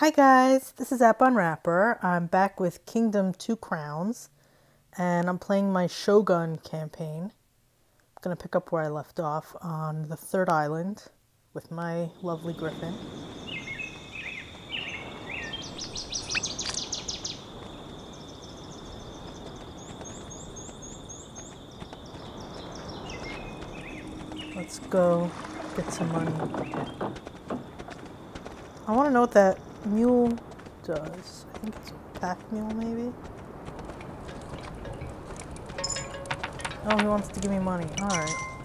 Hi guys, this is App Unwrapper. I'm back with Kingdom Two Crowns, and I'm playing my Shogun campaign. I'm gonna pick up where I left off on the third island with my lovely griffin. Let's go get some money. I want to know what that mule does. I think it's a pack mule, maybe? Oh, he wants to give me money. Alright.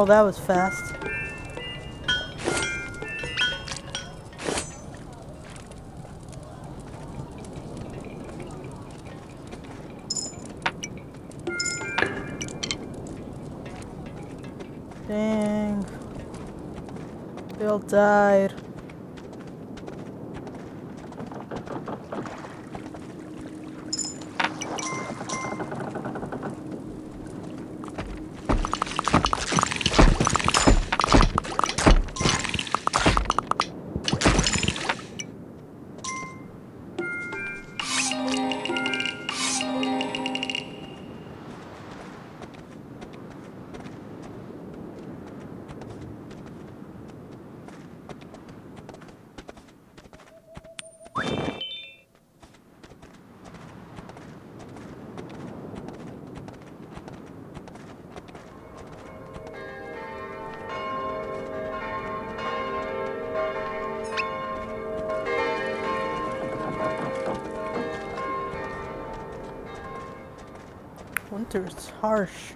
Well, that was fast. Dang. Bill died. Winter's harsh.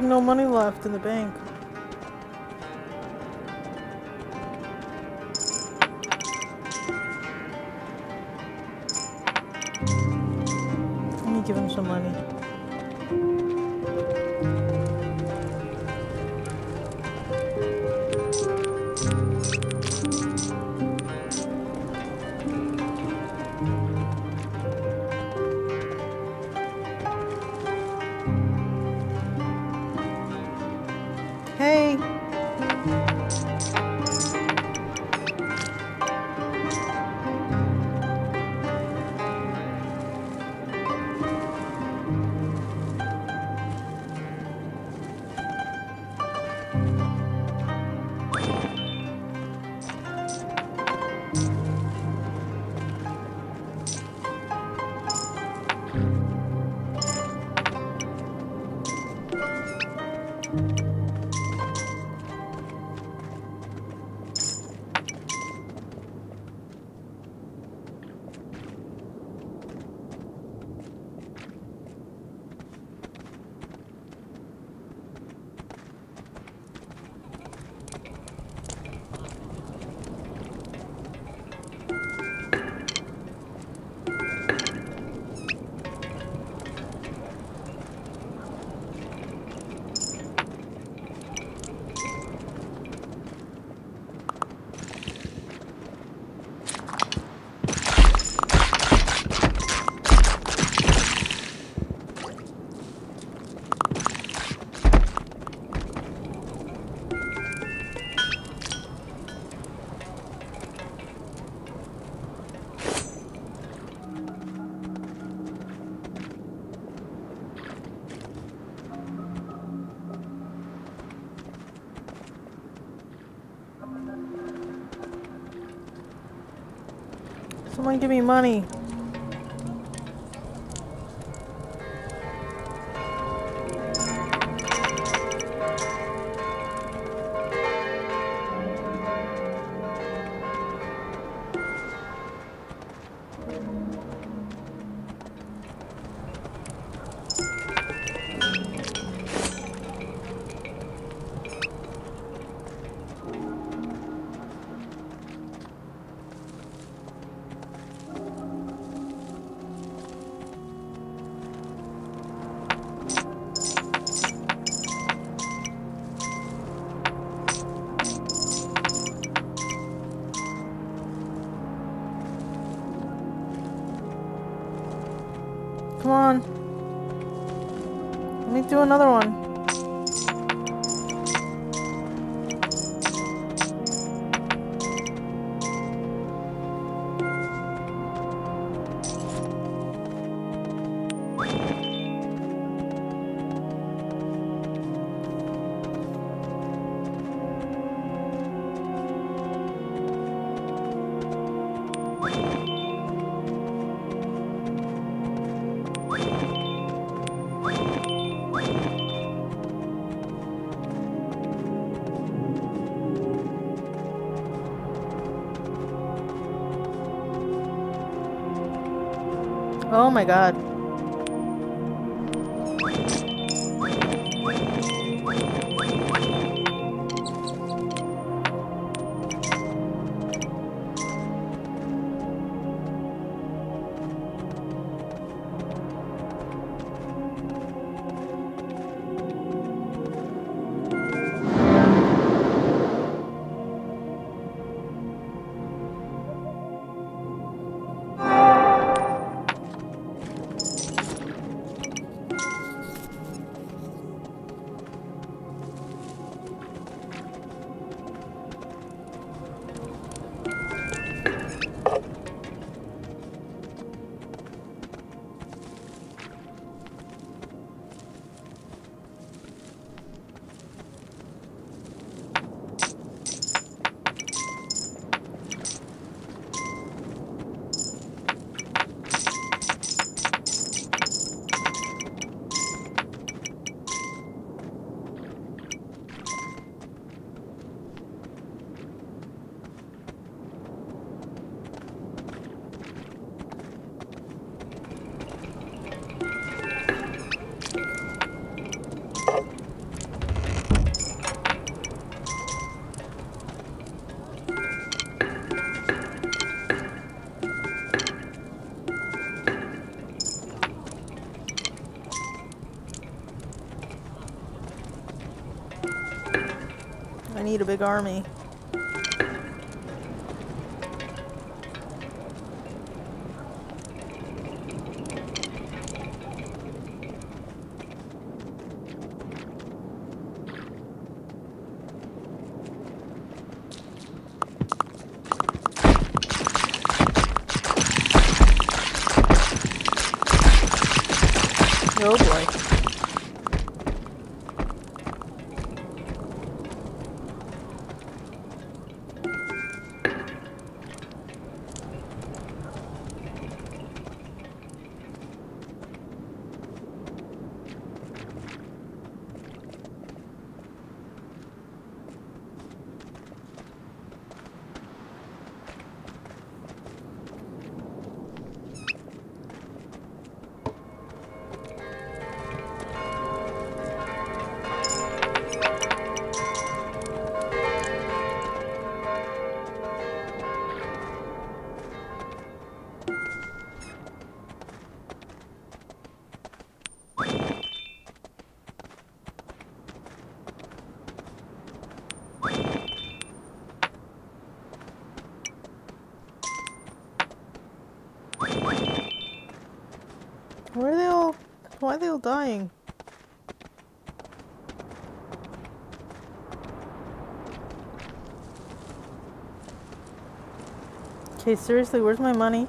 Like no money left in the bank. Someone give me money. Oh my god. Need a big army. Why are they all dying? Okay, seriously, where's my money?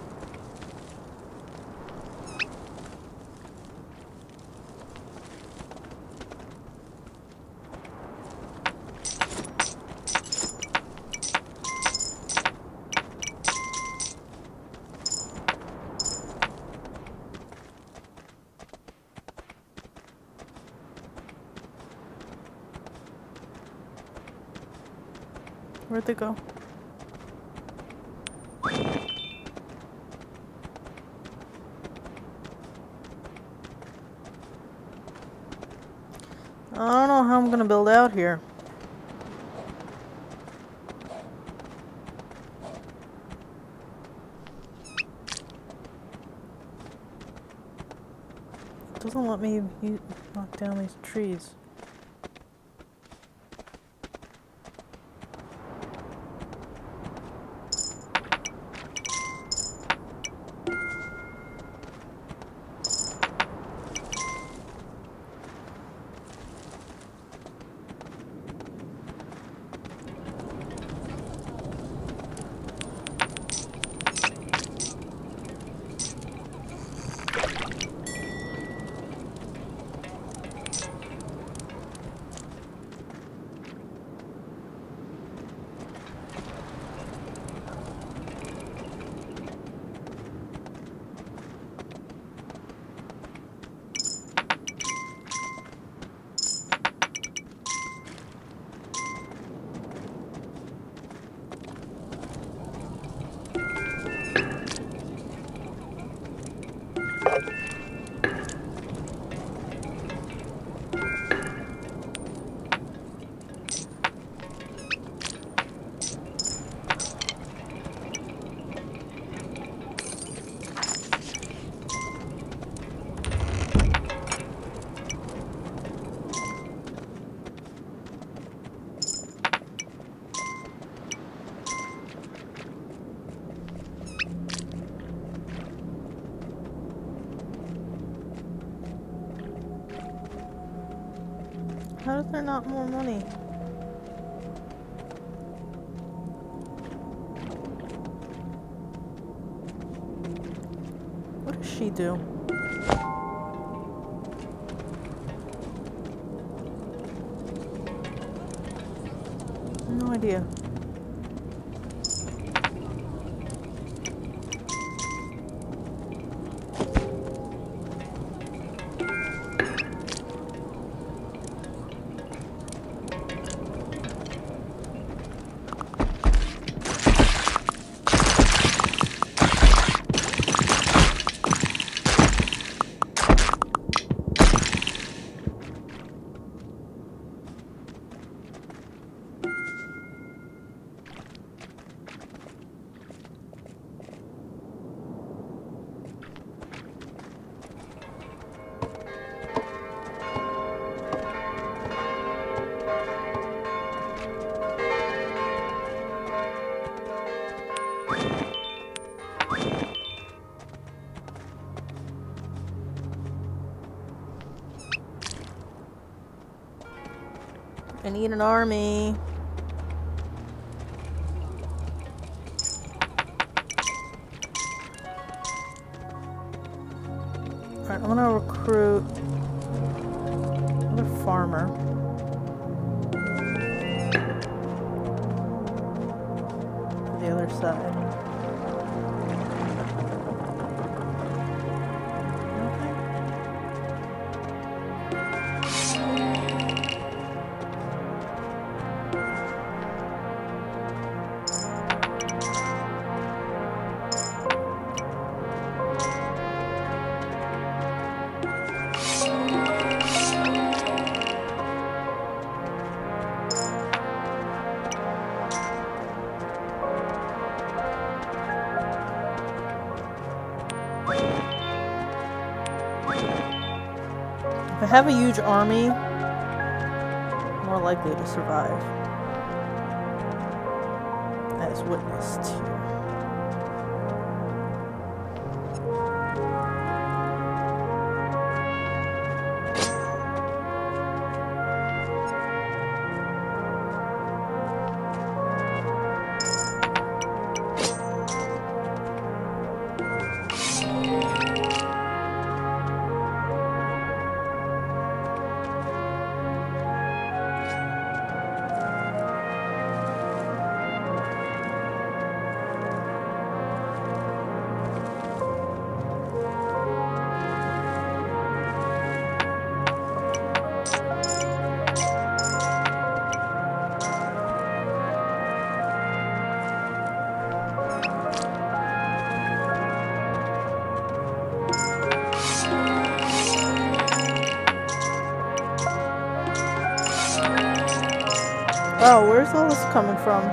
Where'd they go? I don't know how I'm gonna build out here. It doesn't let me knock down these trees. There not more money? I need an army. Have a huge army, more likely to survive. As witnessed coming from?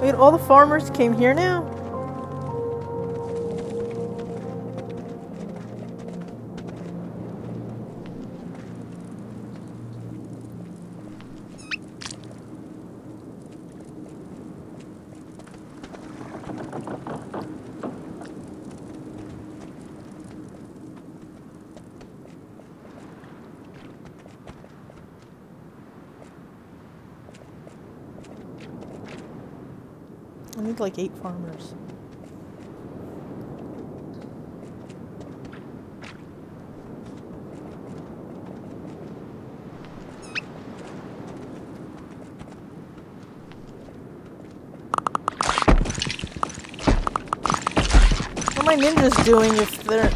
Wait, all the farmers came here now? Like eight farmers. What are my ninjas doing if they're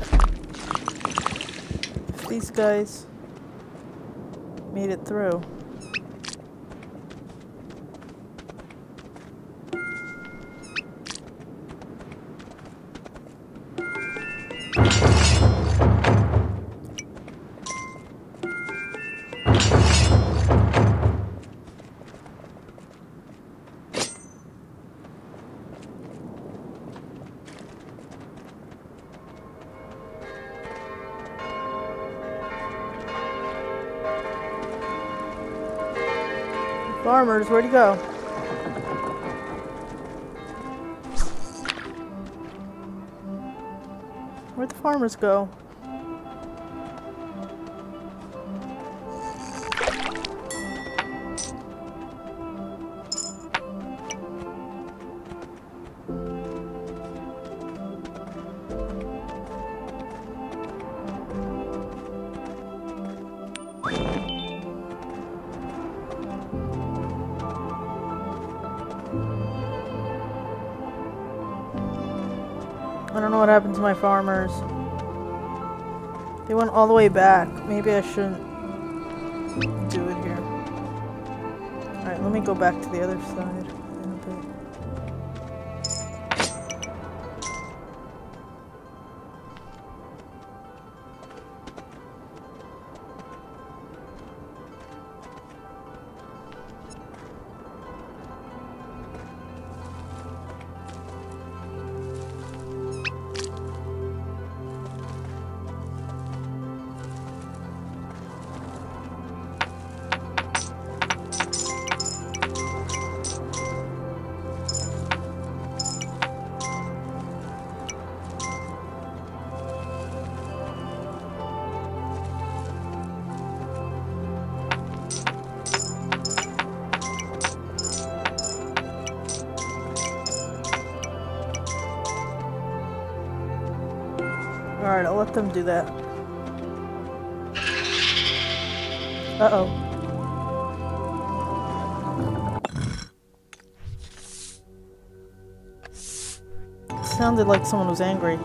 if these guys made it through? Farmers, where'd you go? Where'd the farmers go? What happened to my farmers. They went all the way back. Maybe I shouldn't do it here. Alright, let me go back to the other side. Them do that. Uh-oh. Sounded like someone was angry.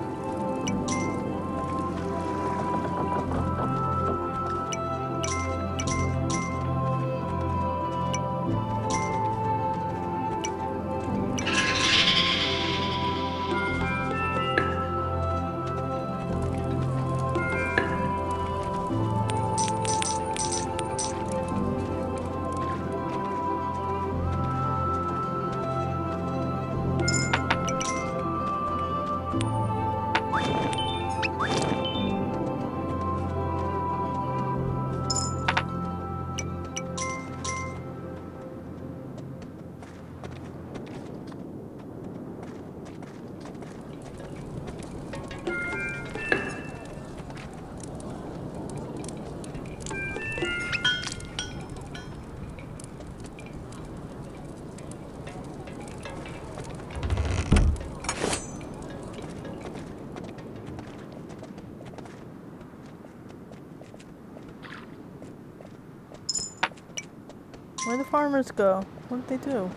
Farmers go? What did they do?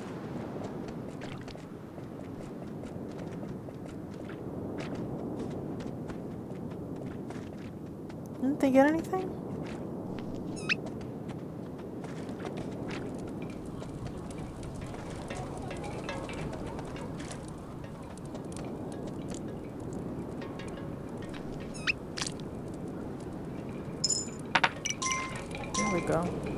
Didn't they get anything? There we go.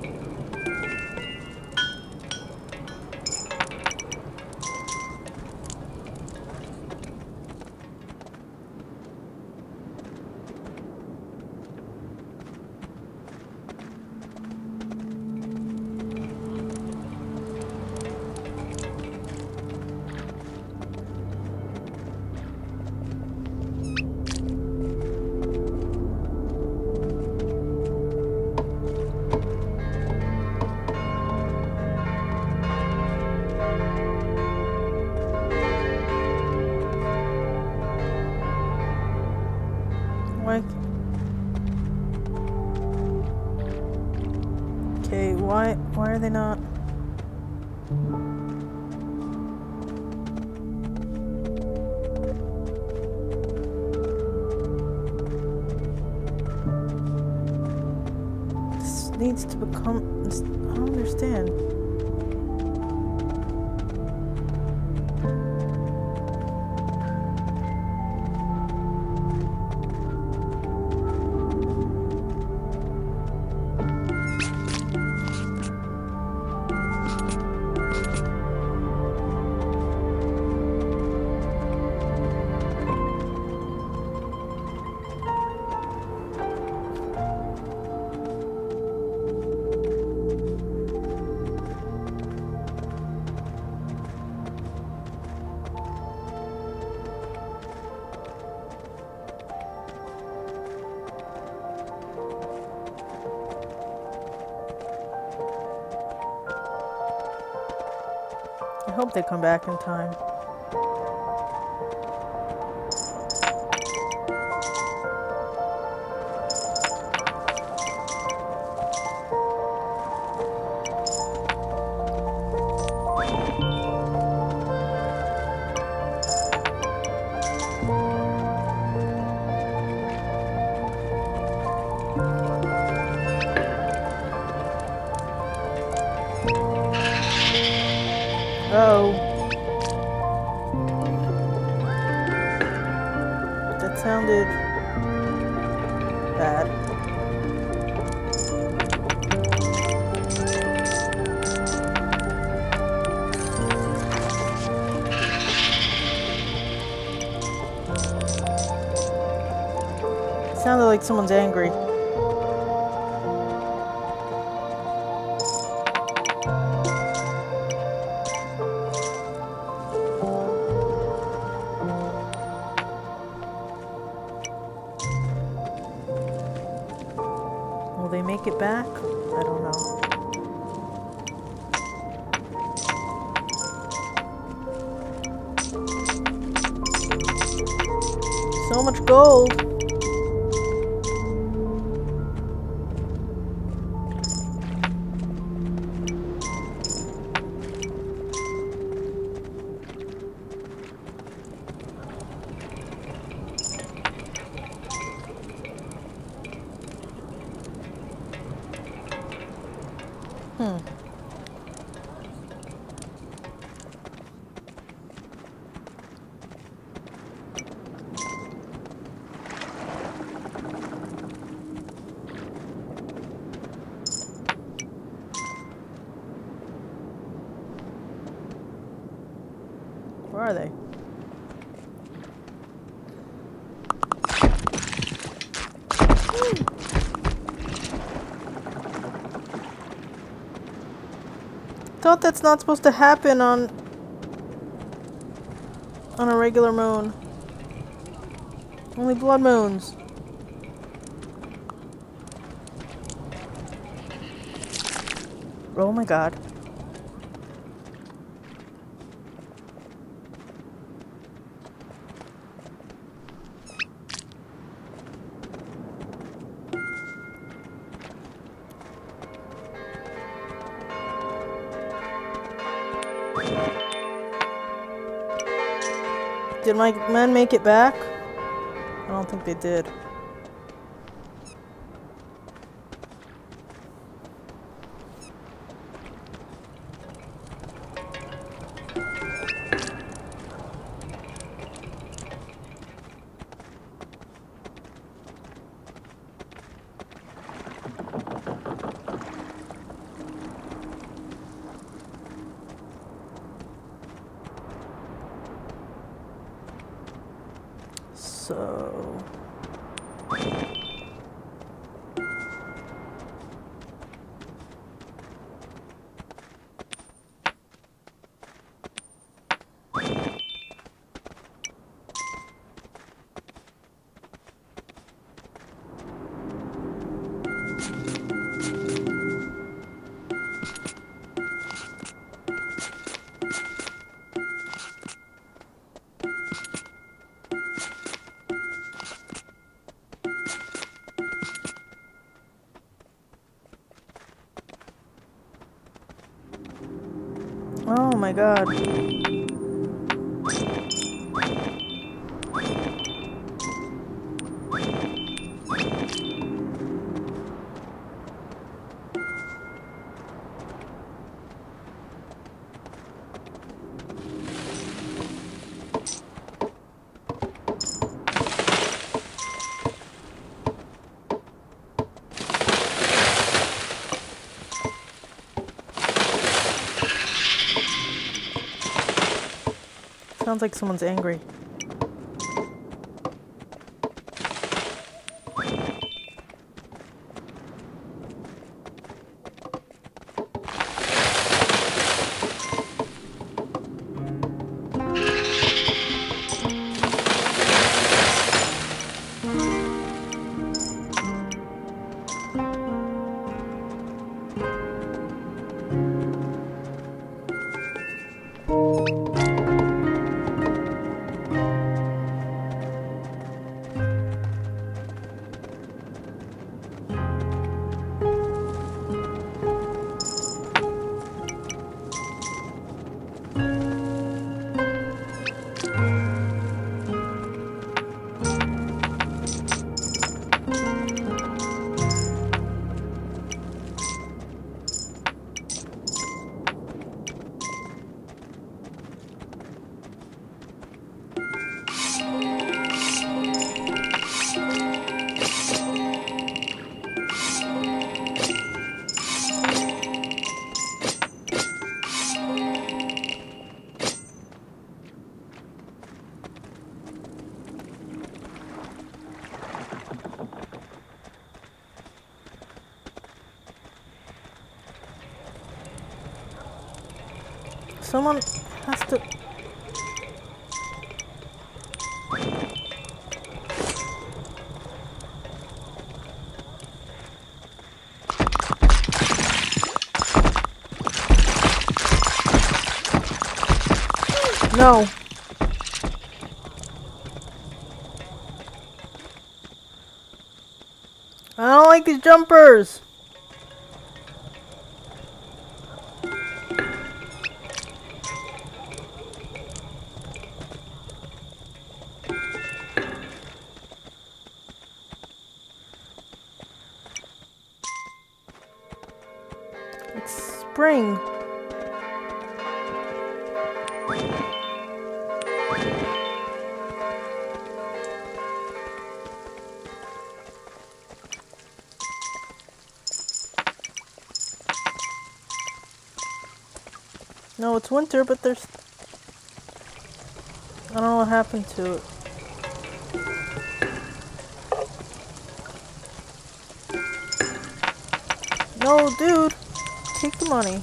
Hope they come back in time. Someone's angry. 응. Thought that's not supposed to happen on on a regular moon. Only blood moons. Oh my god. Did my men make it back? I don't think they did. God. Sounds like someone's angry. Someone has to... No. I don't like these jumpers. It's winter, but there's... I don't know what happened to it. No, dude! Take the money.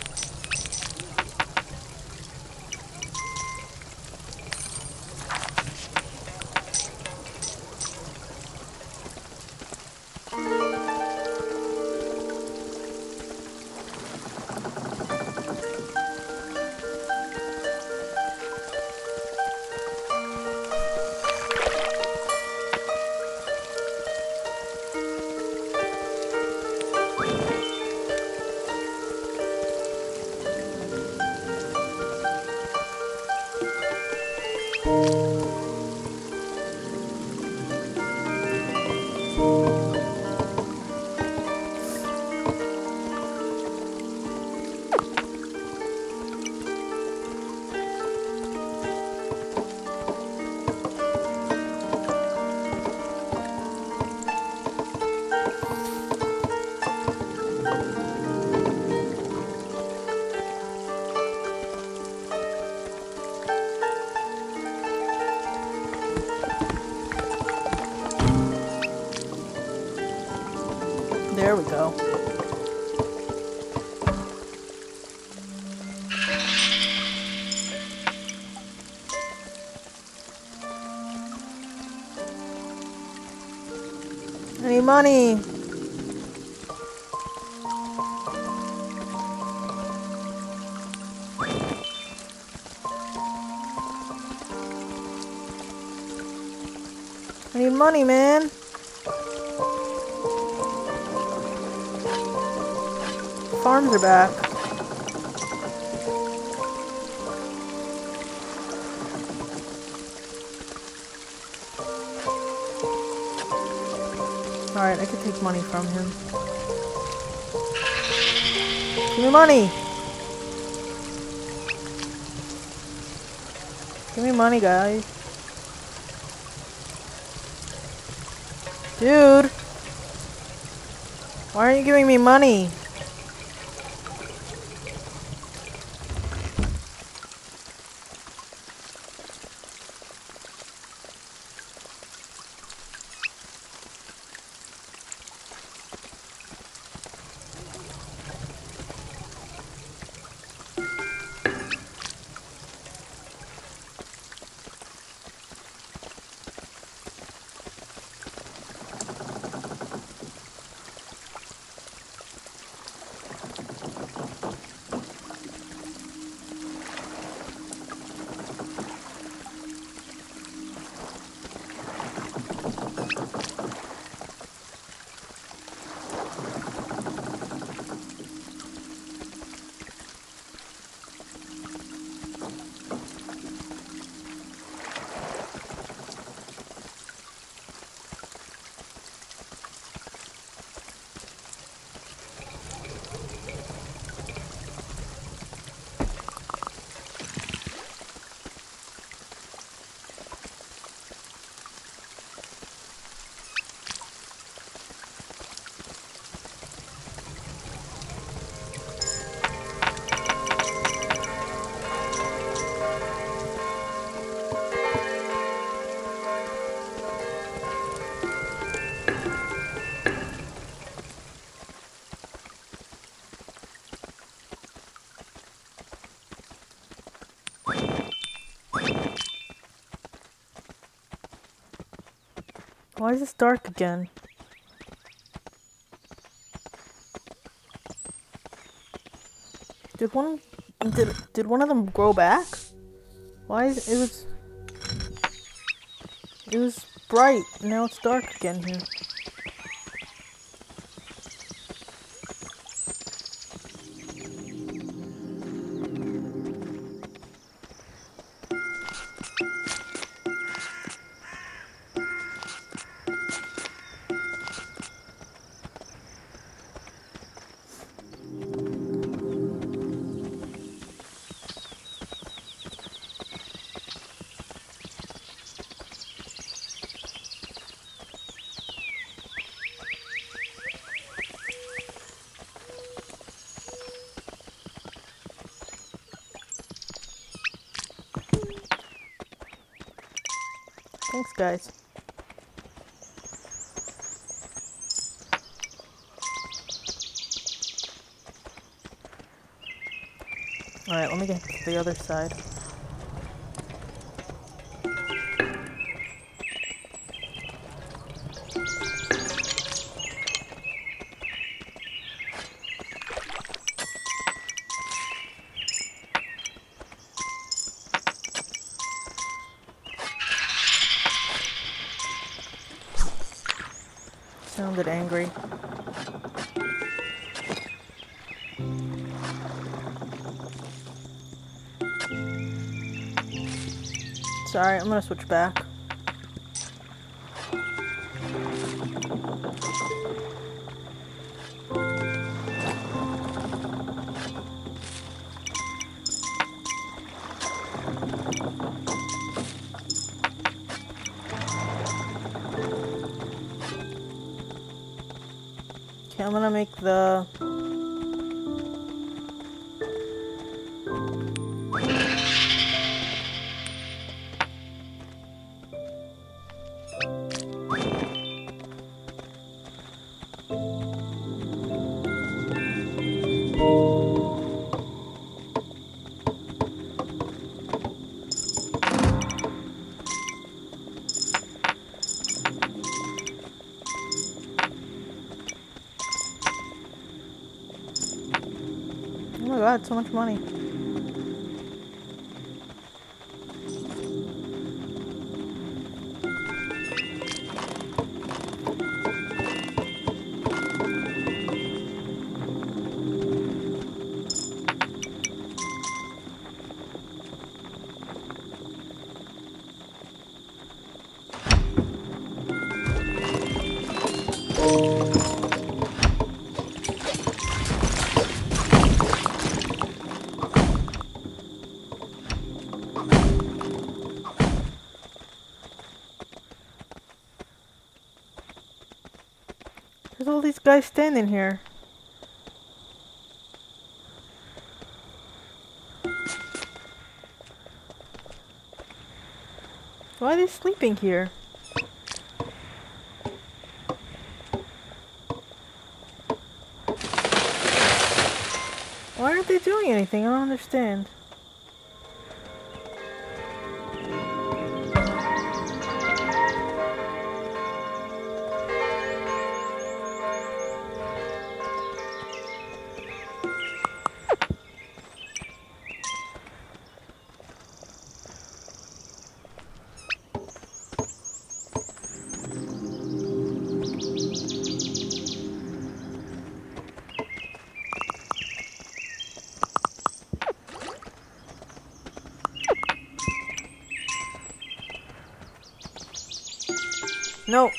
There we go. Any money? I money, man. Farms are back. Alright, I could take money from him. Give me money! Give me money, guys. Dude! Why aren't you giving me money? Is this dark again? Did one did did one of them grow back? Why is it was it was bright, now it's dark again here. Guys. Alright, let me get to the other side. I'm gonna switch back. So much money. All these guys standing here. Why are they sleeping here? Why aren't they doing anything? I don't understand. No.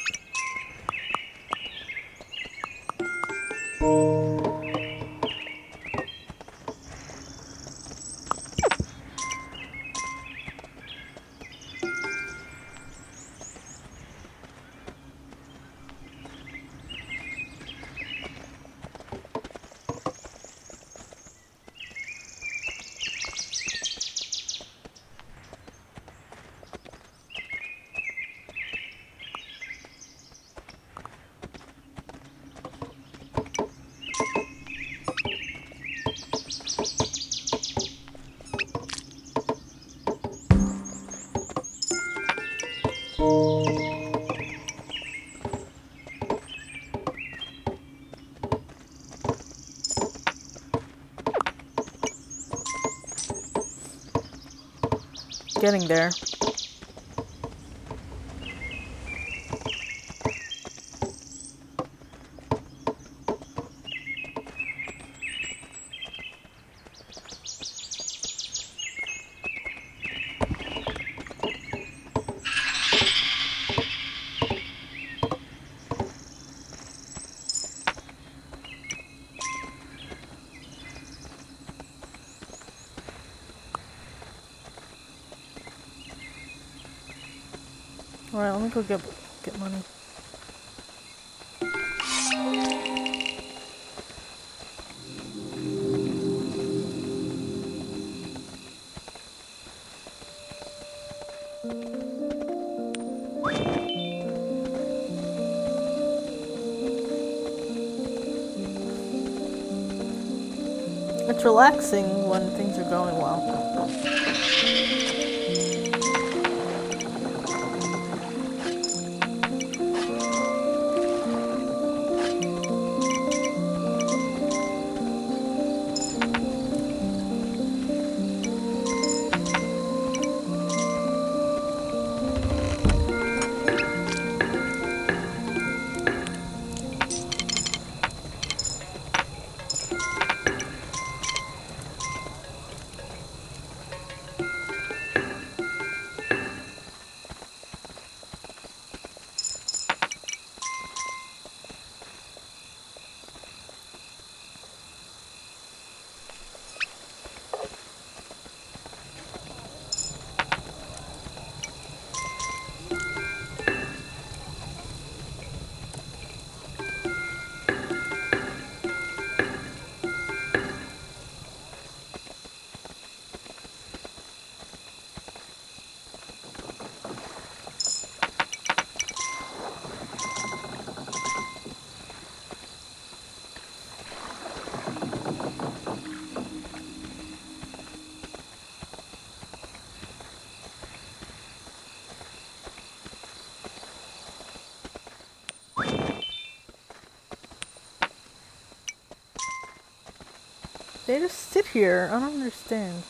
Getting there. me go get get money. It's relaxing when things are going well. They just sit here. I don't understand.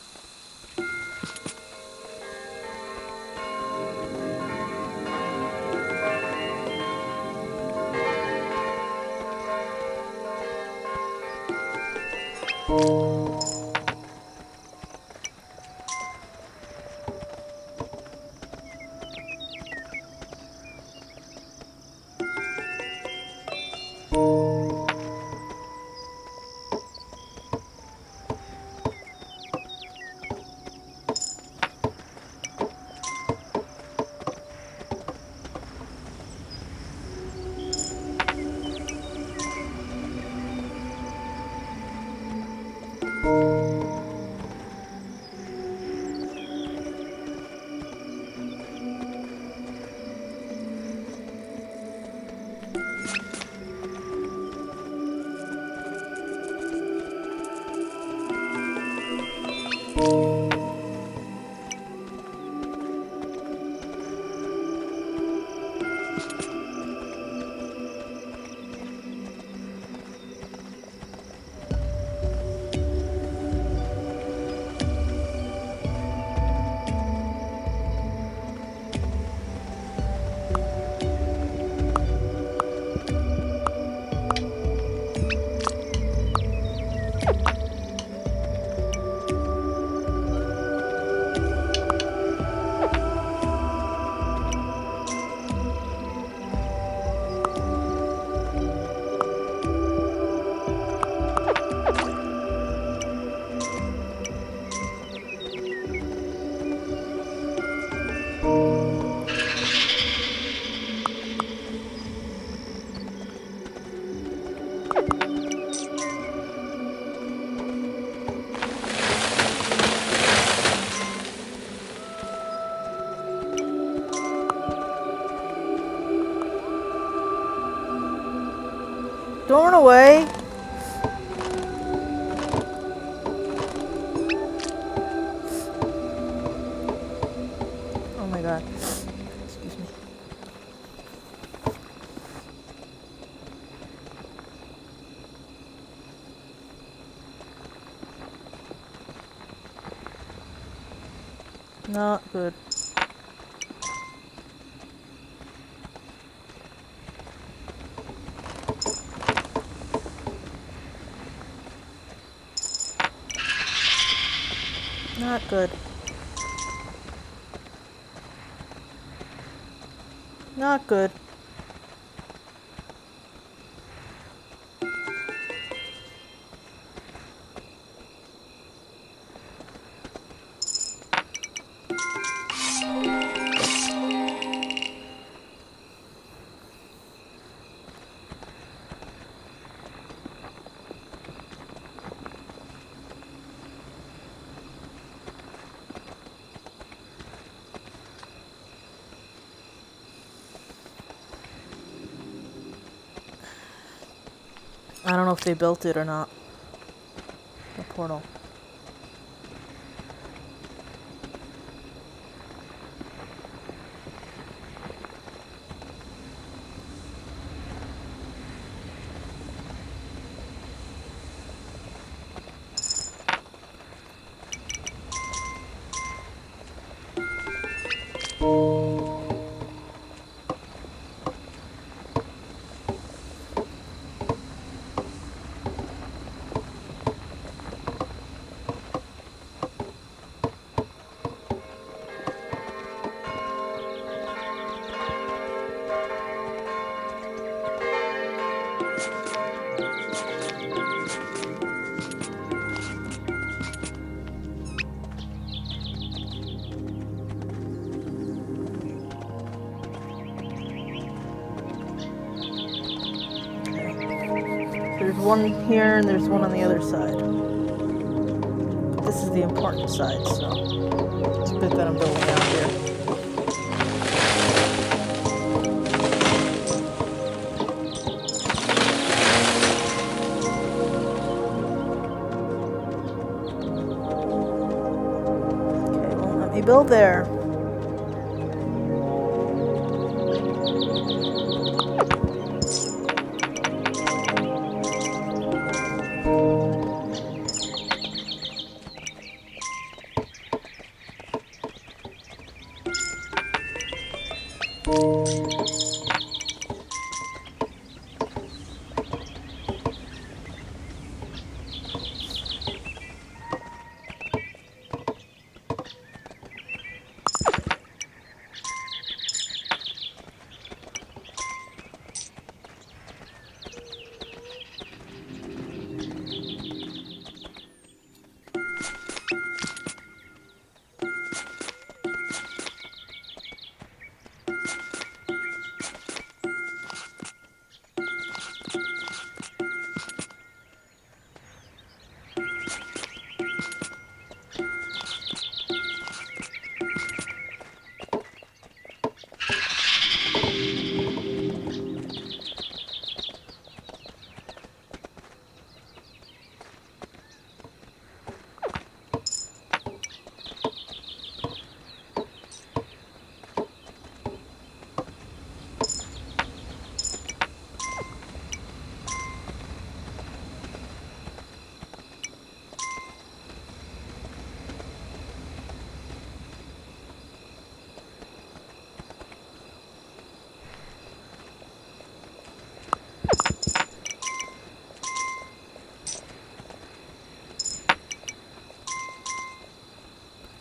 Not good. Not good. Not good. I don't know if they built it or not. The portal. There's one on the other side. This is the important side, so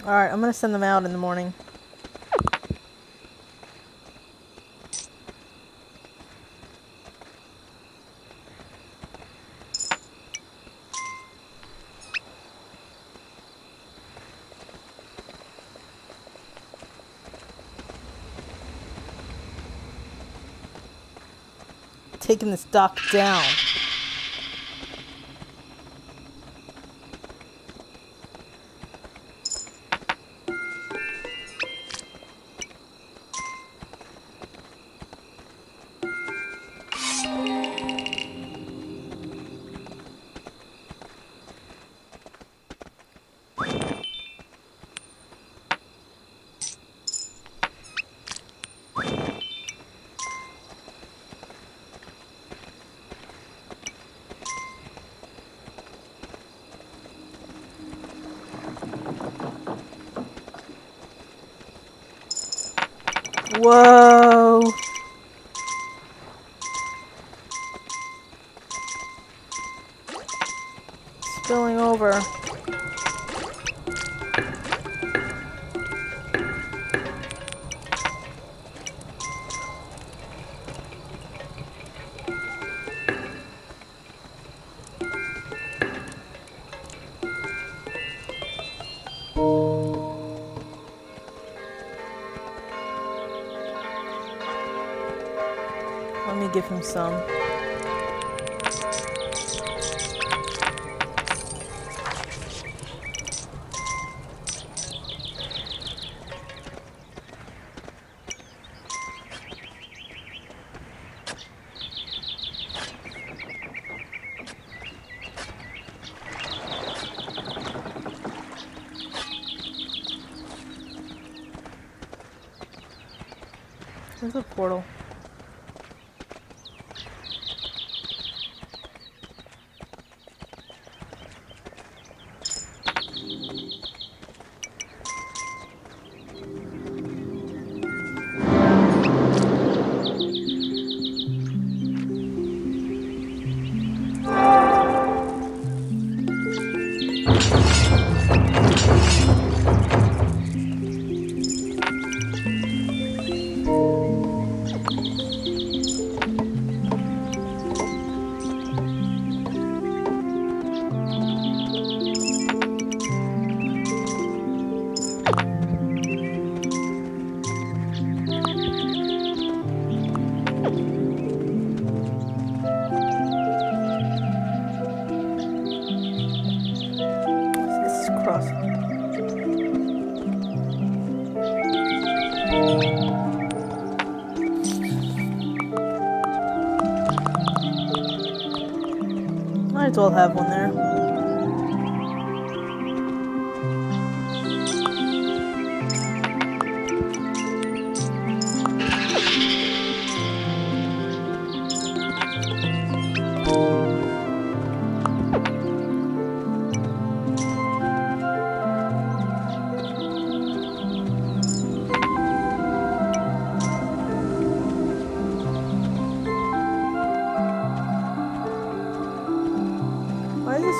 Alright, I'm gonna send them out in the morning. Taking this dock down. Whoa. Him some.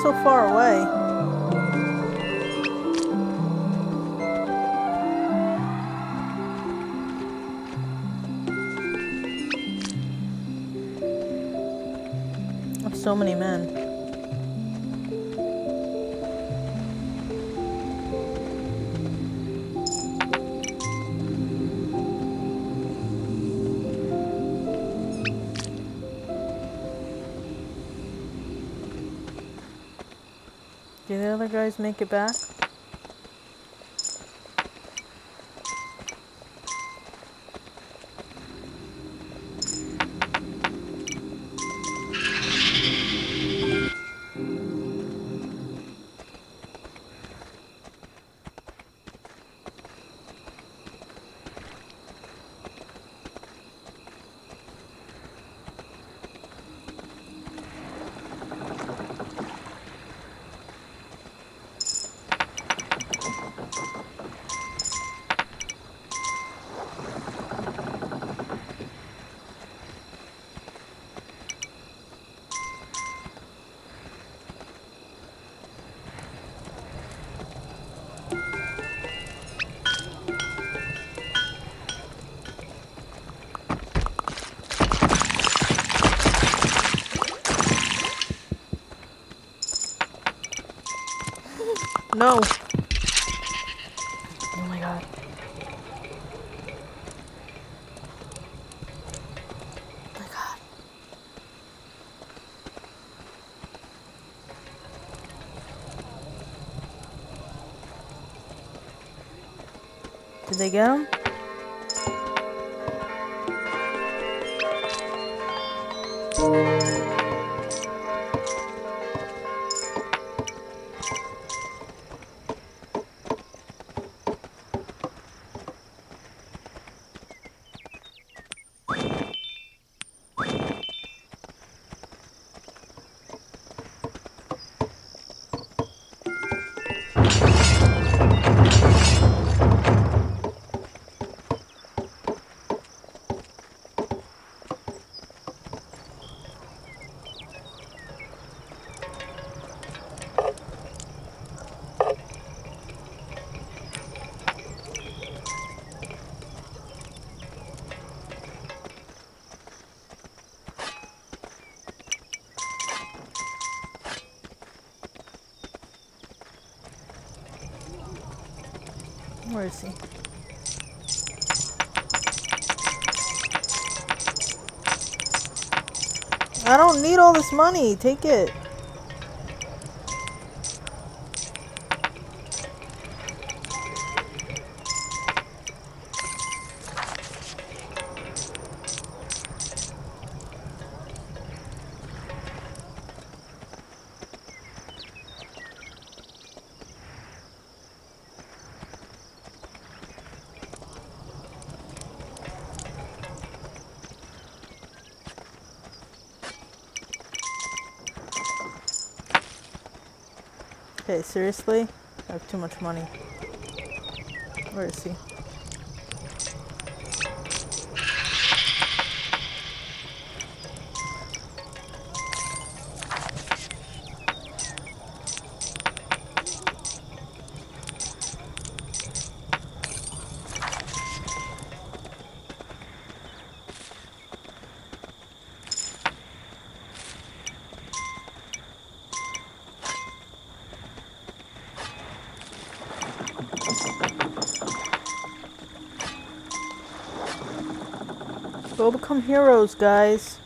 So far away? Have so many men. Guys make it back? Did they get Where is he? I don't need all this money. Take it. Okay, seriously? I have too much money. Where is he? Heroes, guys.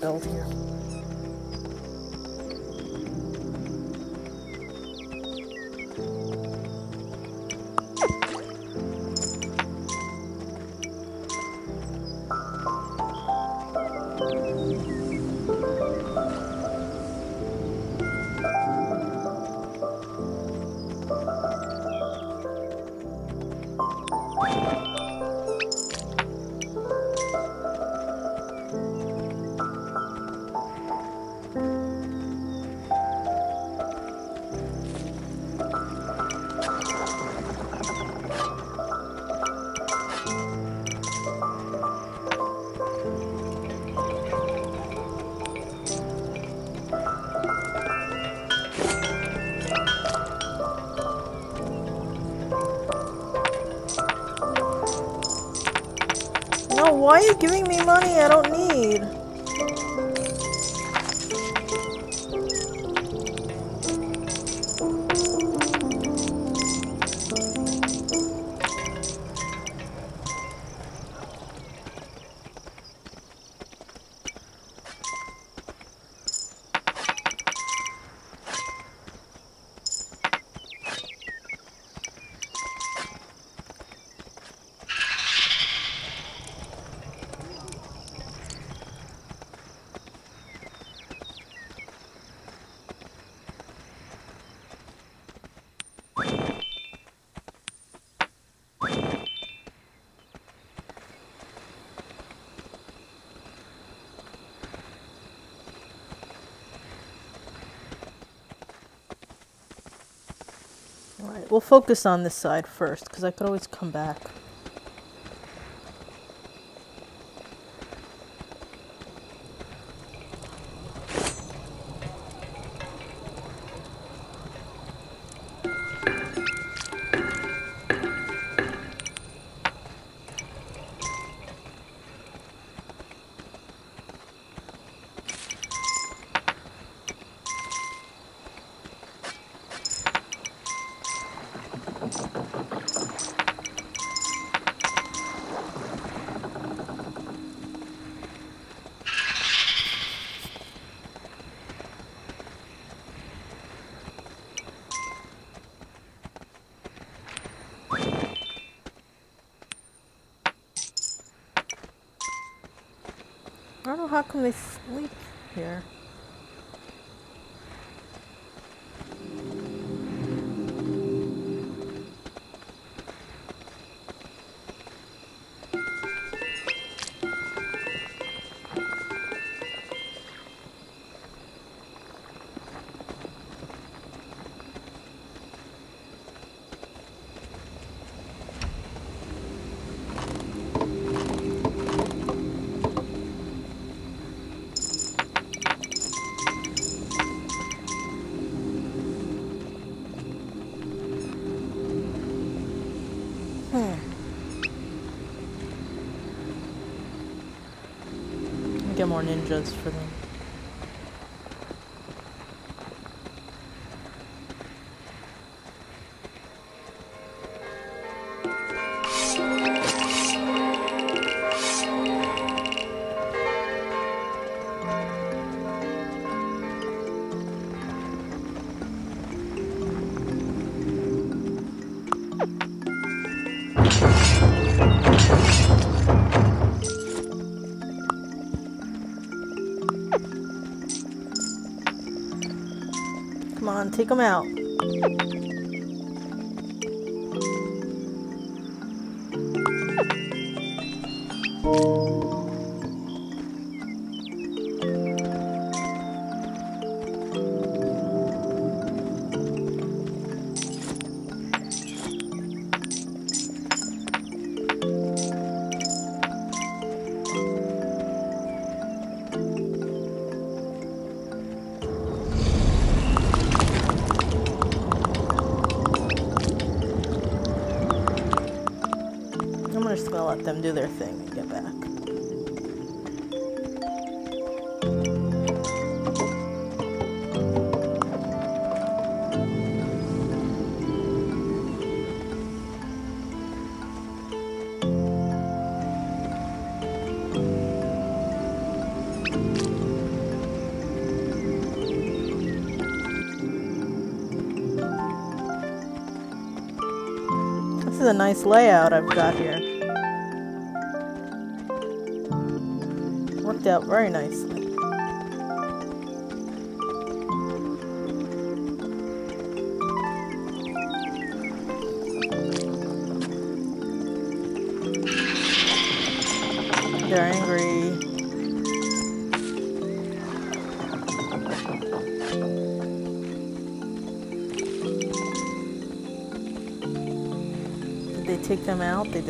Build here. You giving me money I don't we'll focus on this side first, because I could always come back. More ninjas for them. Come take them out. Nice layout I've got here. Worked out very nicely.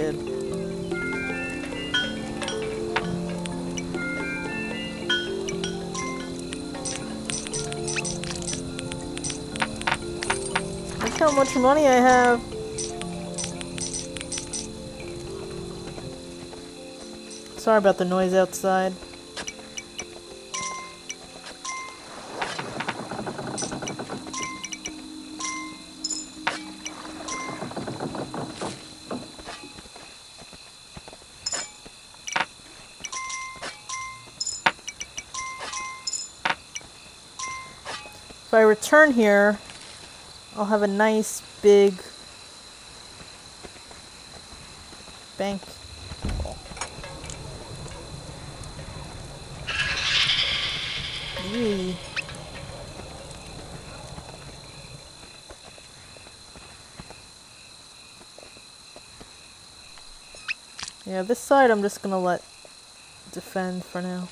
Did. Look how much money I have. Sorry about the noise outside. Return here, I'll have a nice big bank. Yeah, this side I'm just gonna let defend for now.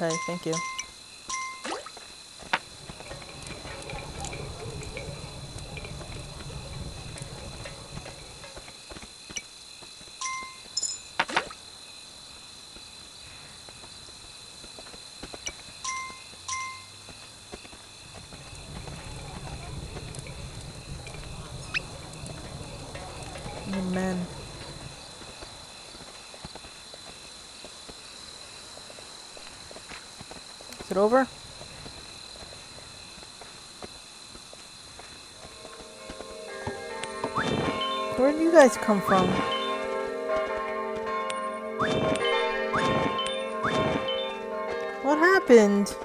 Okay, thank you. over. Where do you guys come from? What happened?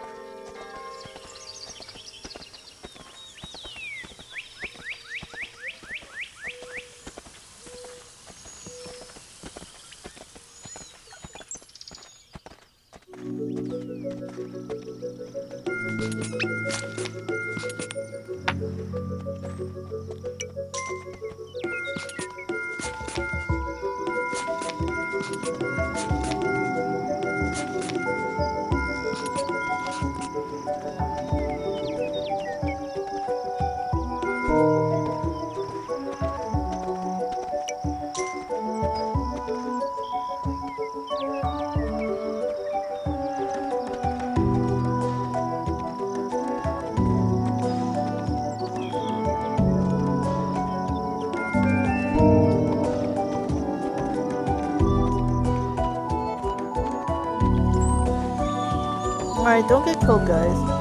Alright, don't get killed, guys.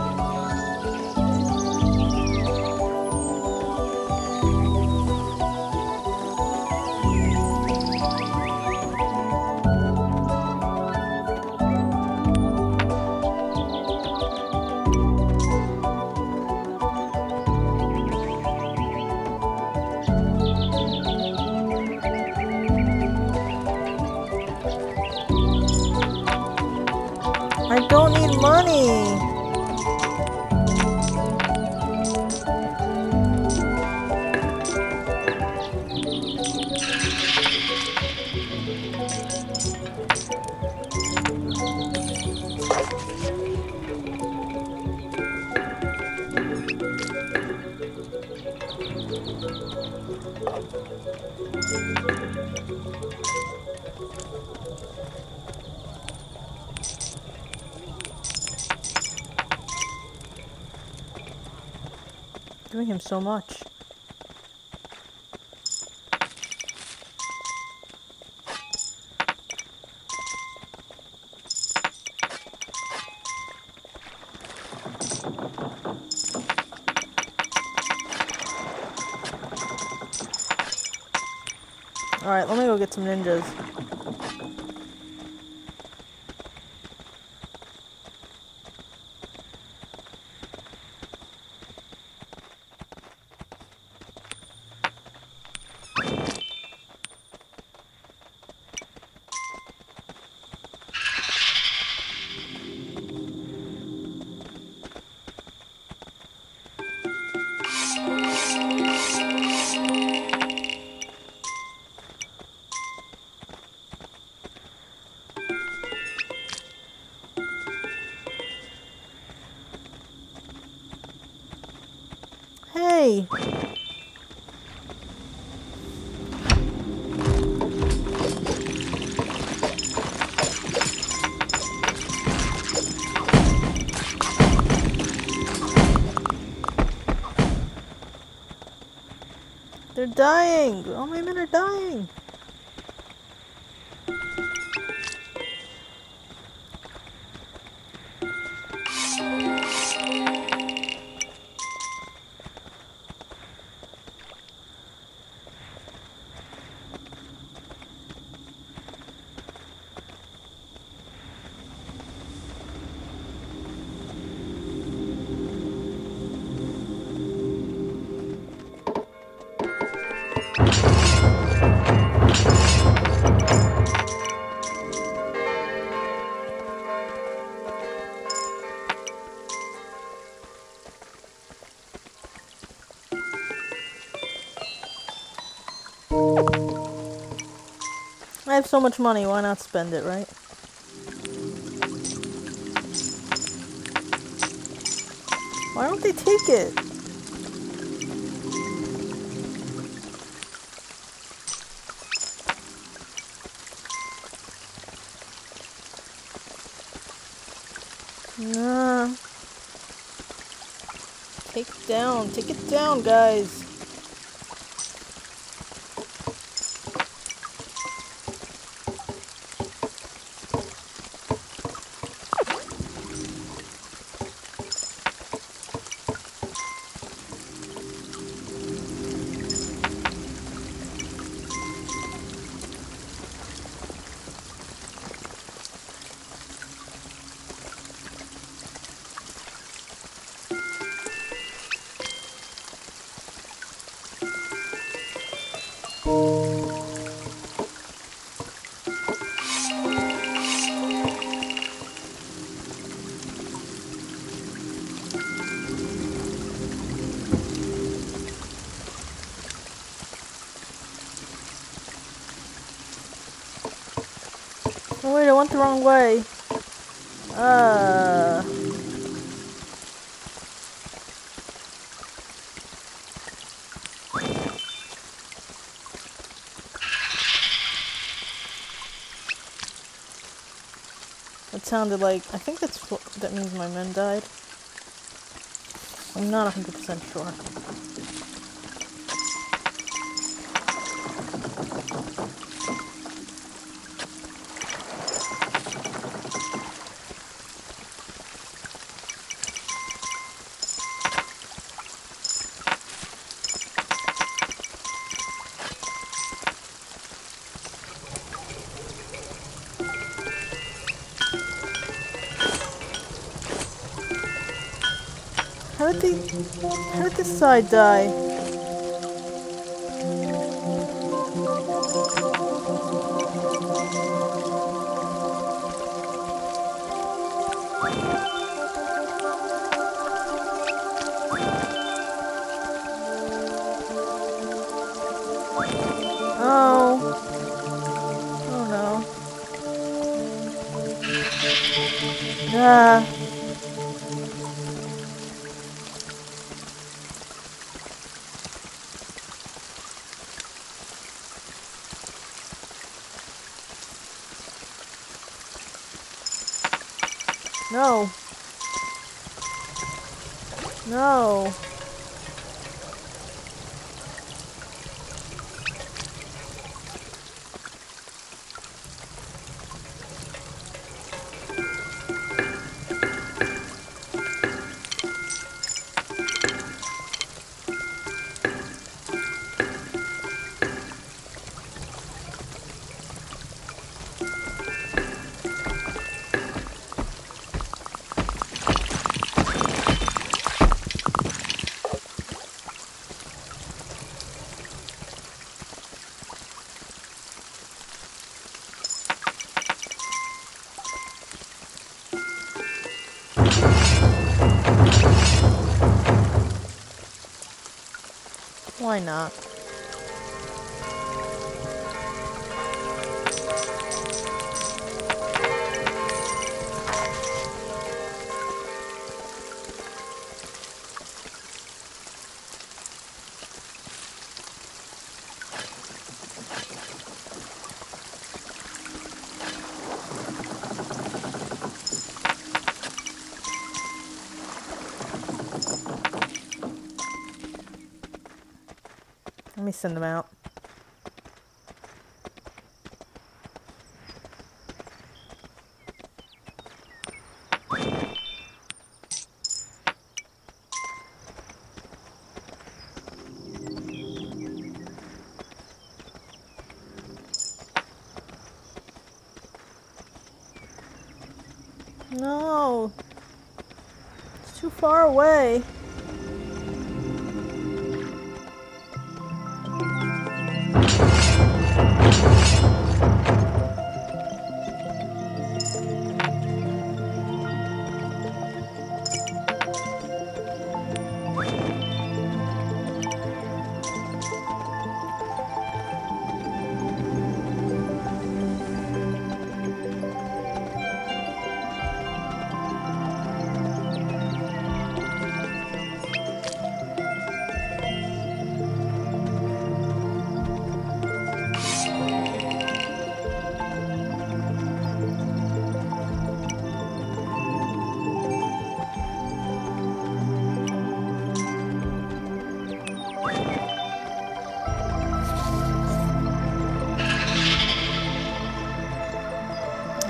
So much. Hey! They're dying! Have so much money, why not spend it, right? Why don't they take it? Nah. Take it down. Take it down, guys. Wrong way. Uh. It sounded like I think that's what that means my men died. I'm not 100% sure. How did how did this side die? Why not? Send them out. No. It's too far away.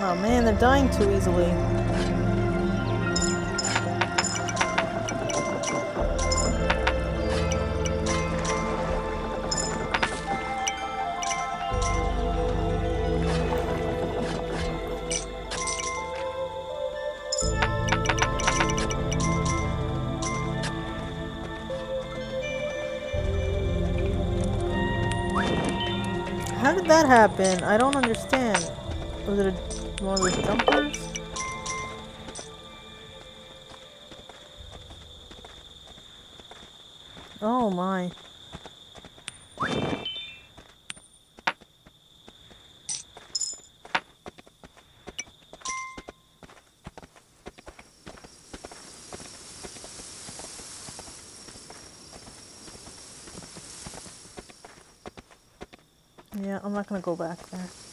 Oh man, they're dying too easily. How did that happen? I don't understand. Was it a, some of those jumpers? Oh my. Yeah, I'm not gonna go back there.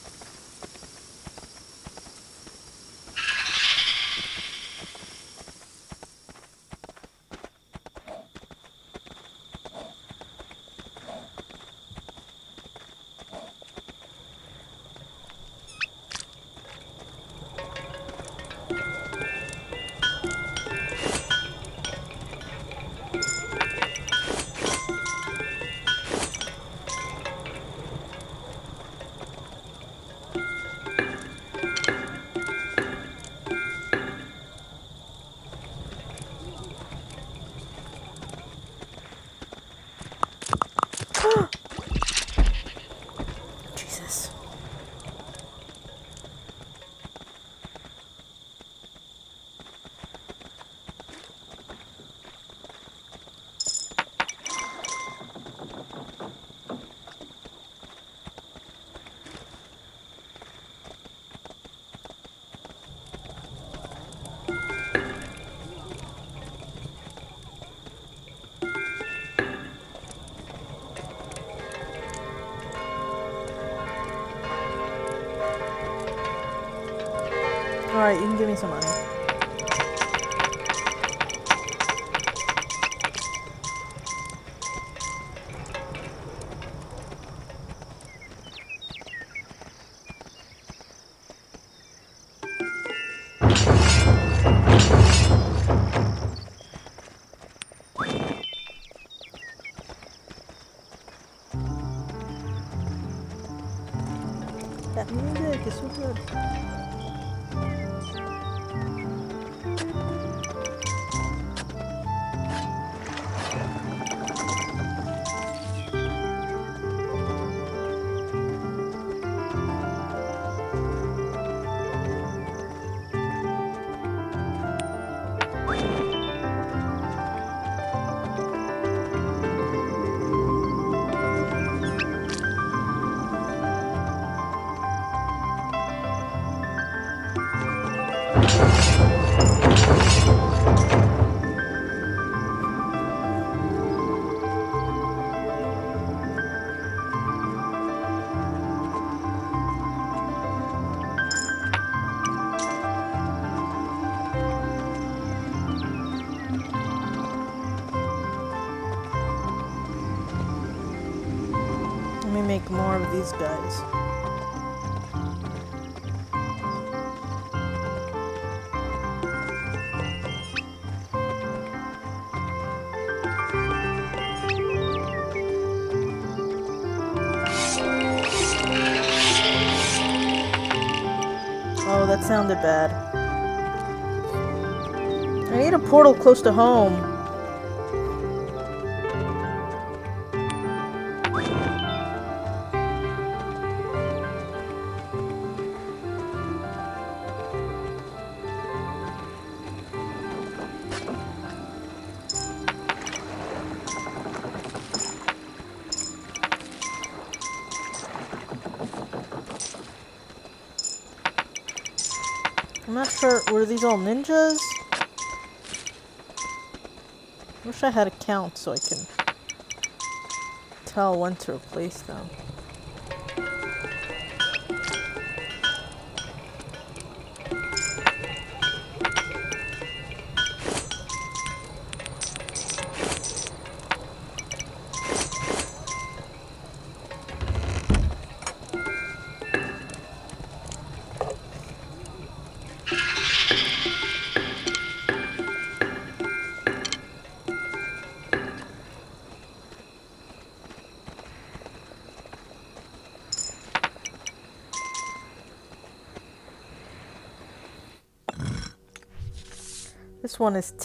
These guys. Oh, that sounded bad. I need a portal close to home. All ninjas? Wish I had a count so I can tell when to replace them.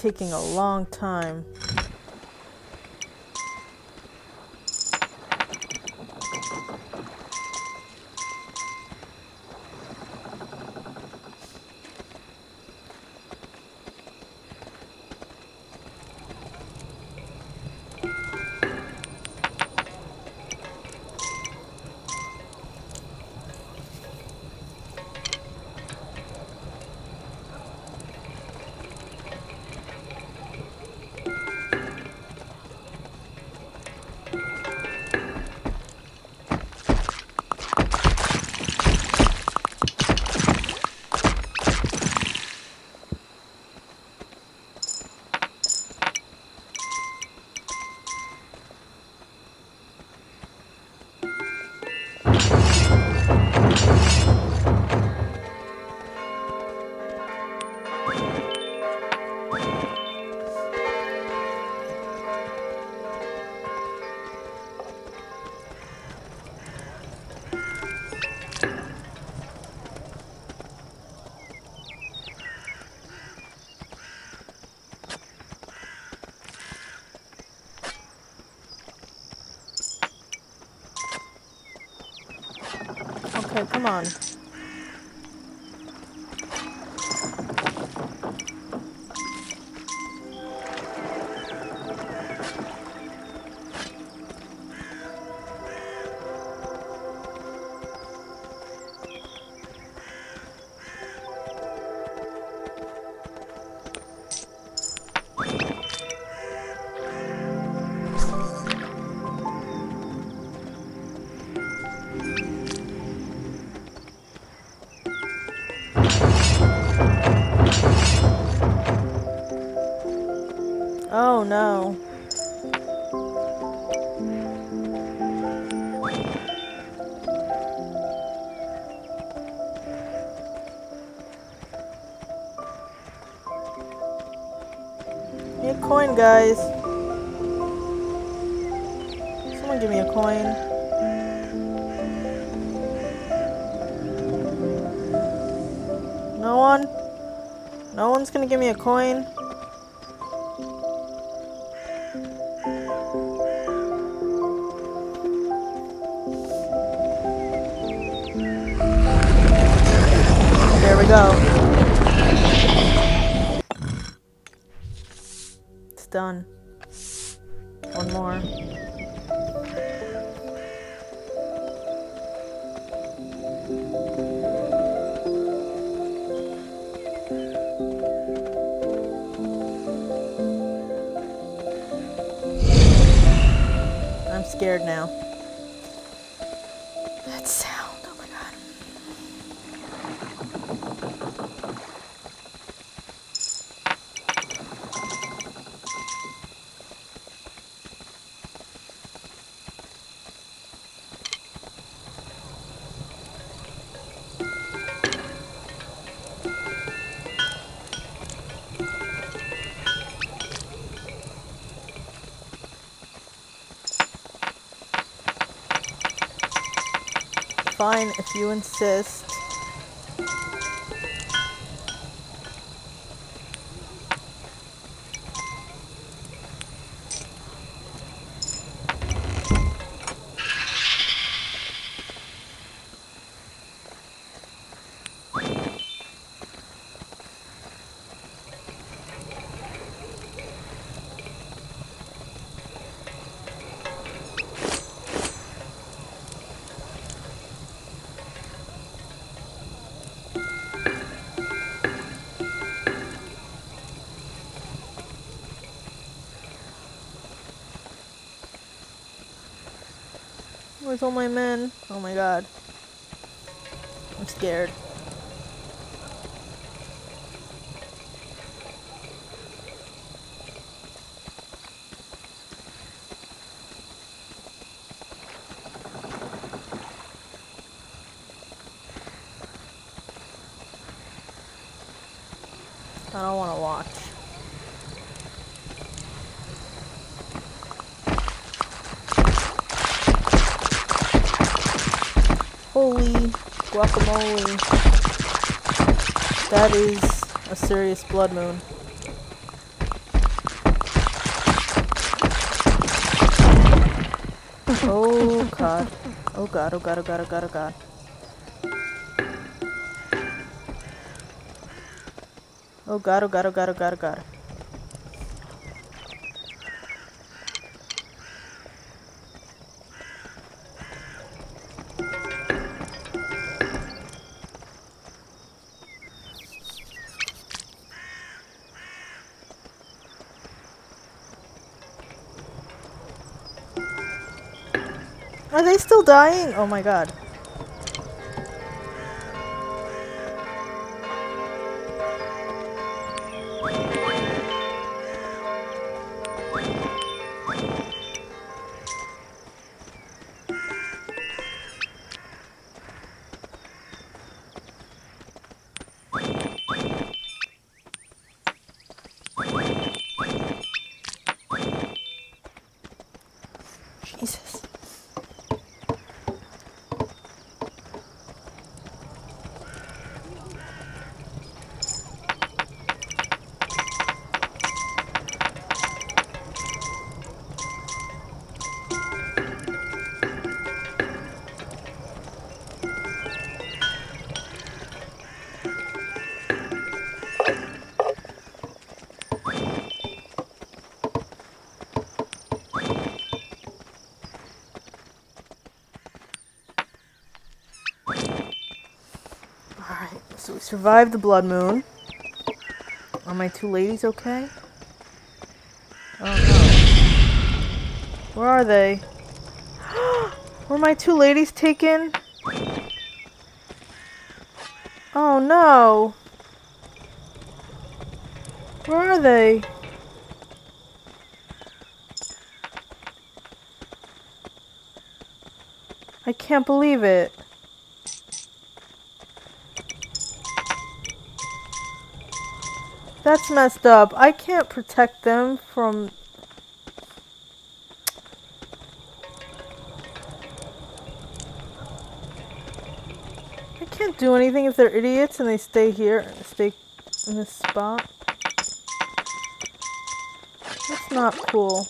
Taking a long time. Come on. Guys. Fine, if you insist. All my men? Oh my god. I'm scared. I don't want to watch. Holy guacamole. That is a serious blood moon. Oh god. Oh god, oh god, oh god, oh god, oh god. Oh god, oh god, oh god, oh god, oh god. Dying? Oh my god. Survived the blood moon. Are my two ladies okay? Oh no. Where are they? Were my two ladies taken? Oh no. Where are they? I can't believe it. That's messed up. I can't protect them from... I can't do anything if they're idiots and they stay here, stay in this spot. That's not cool.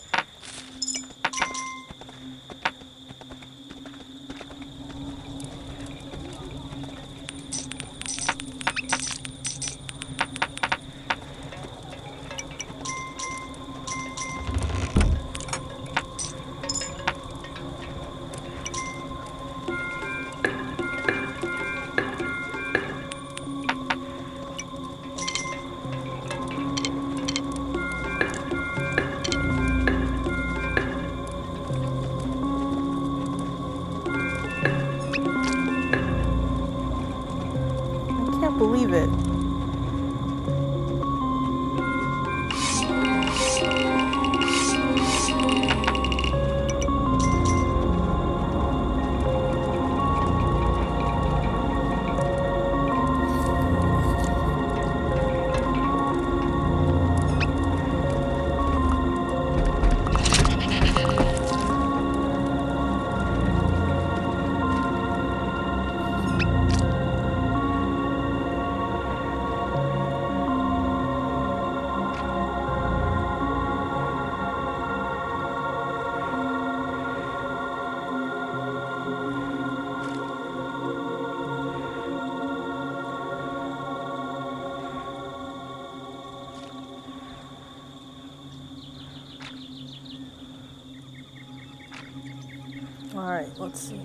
Let's see.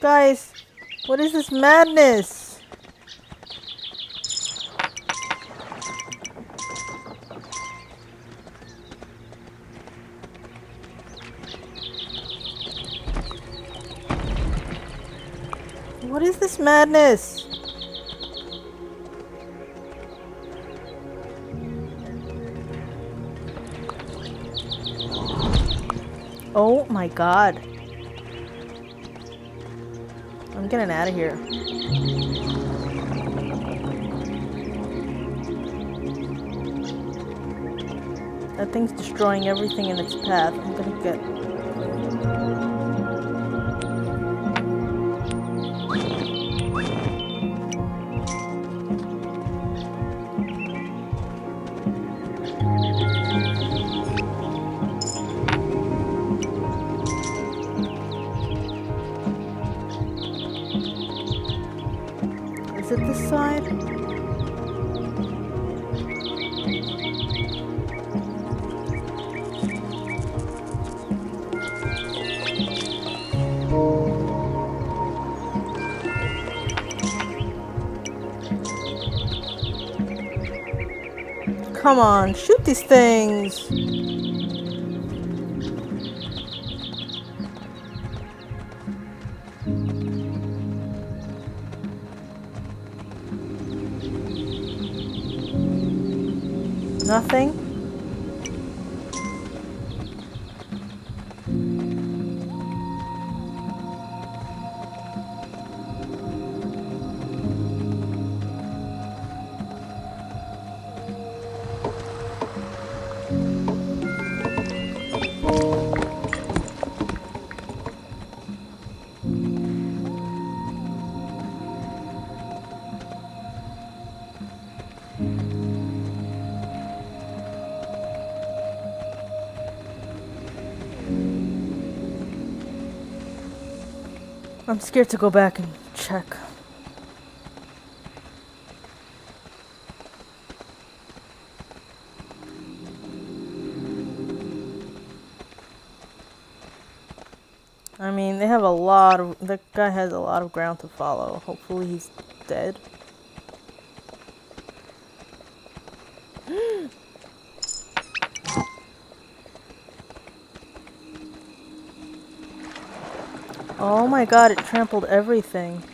Guys, what is this madness? What is this madness? Oh my god. I'm getting out of here. That thing's destroying everything in its path. I'm gonna get Come on, shoot these things! I'm scared to go back and check. I mean, they have a lot of... The guy has a lot of ground to follow. Hopefully he's dead. My god, it trampled everything.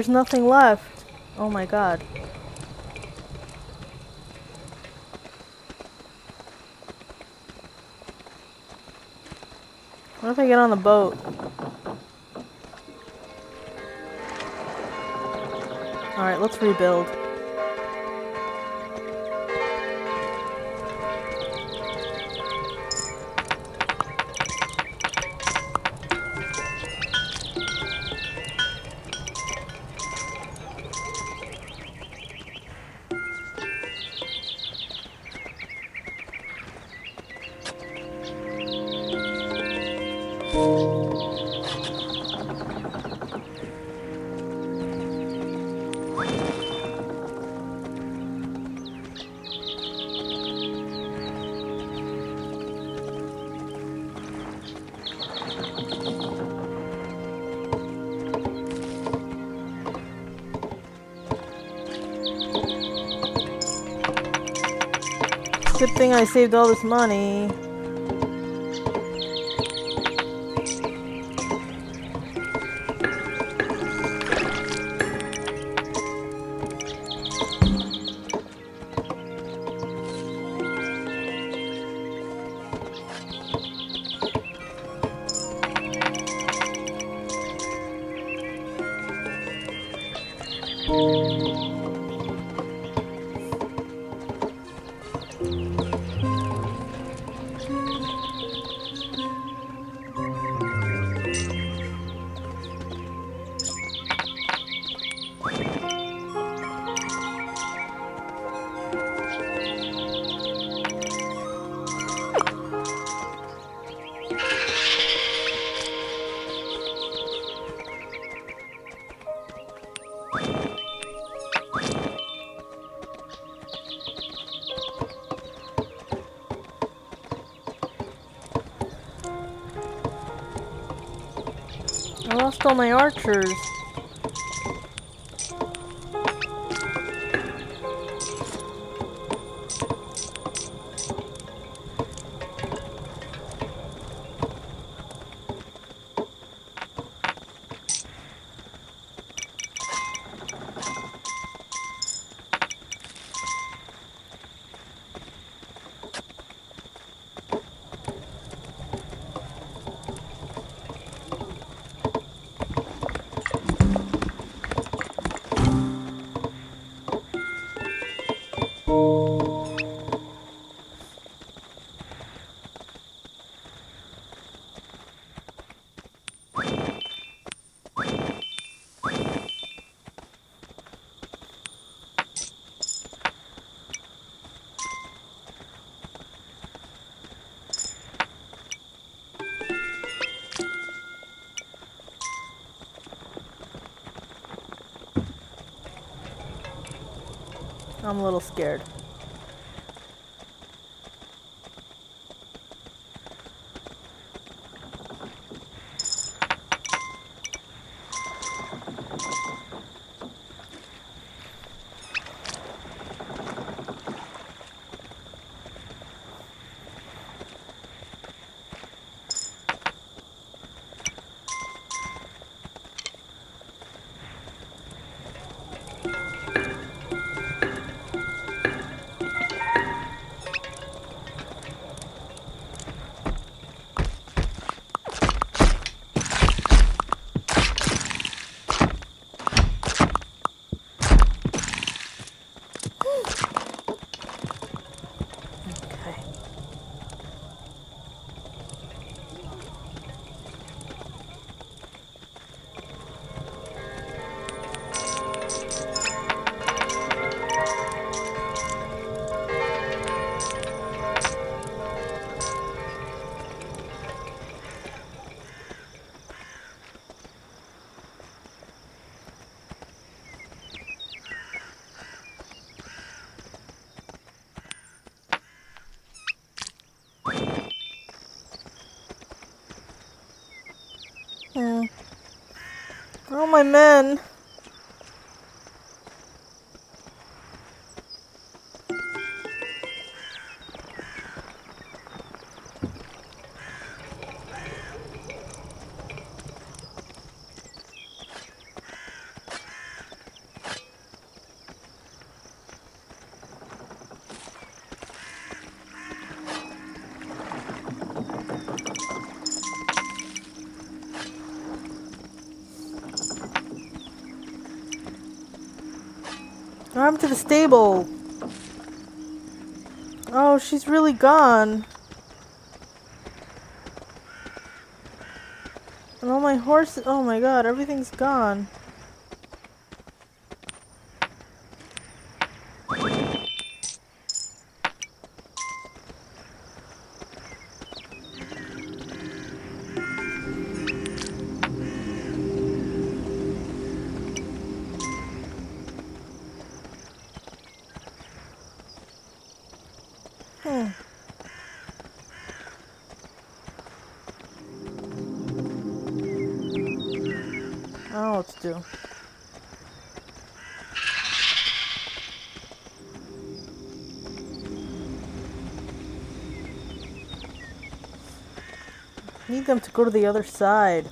There's nothing left. Oh my god. What if I get on the boat? Alright, let's rebuild. I saved all this money. My archers. I'm a little scared. Oh, my men. To the stable. Oh, she's really gone. And all my horses. Oh my god, everything's gone. Oh, let's do. Need them to go to the other side.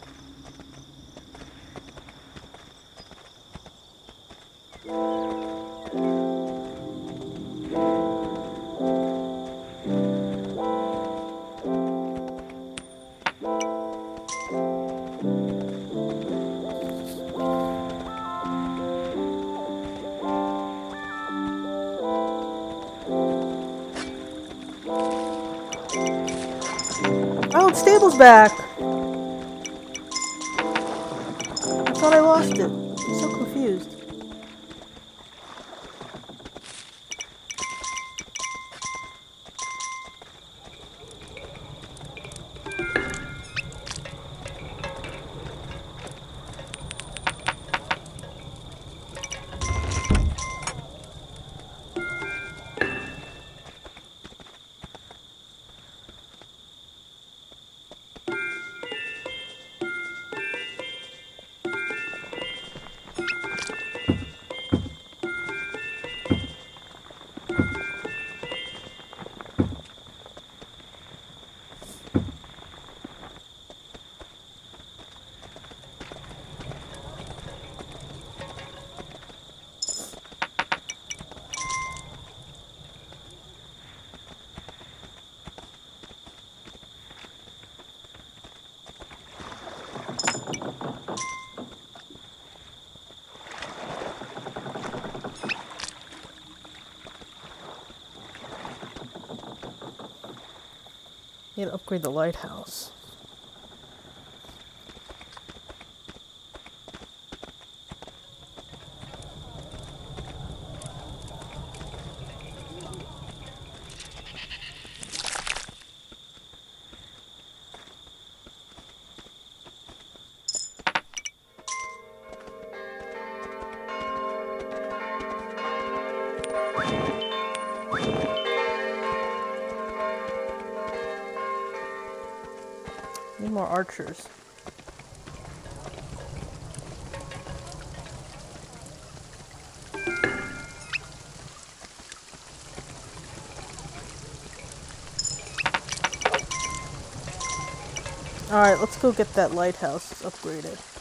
Back. Need to upgrade the lighthouse. Archers. Alright, let's go get that lighthouse upgraded.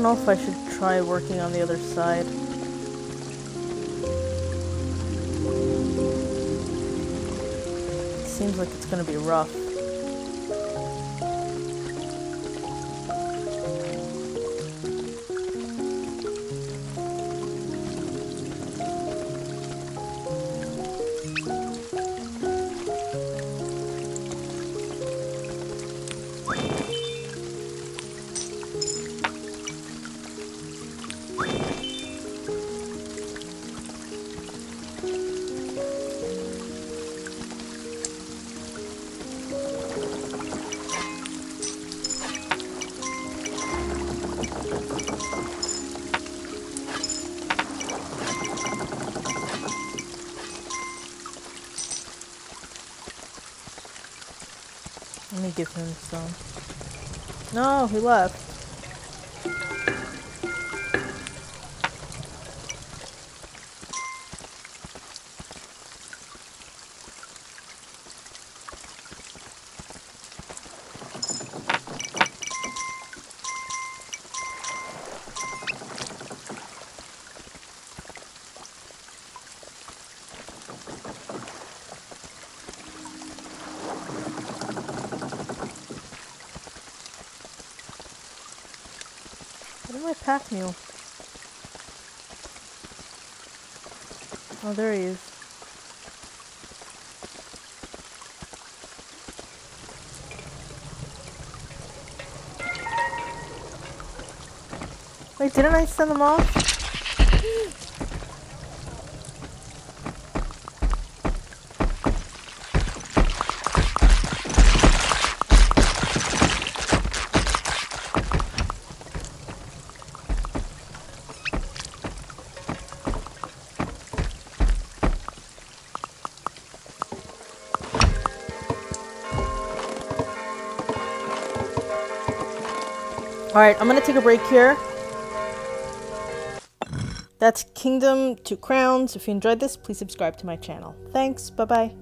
Don't know if I should try working on the other side. It seems like it's gonna be rough. No, he pack mule? Oh, there he is. Wait, didn't I send them off? Alright, I'm gonna take a break here. That's Kingdom Two Crowns. If you enjoyed this, please subscribe to my channel. Thanks, bye bye.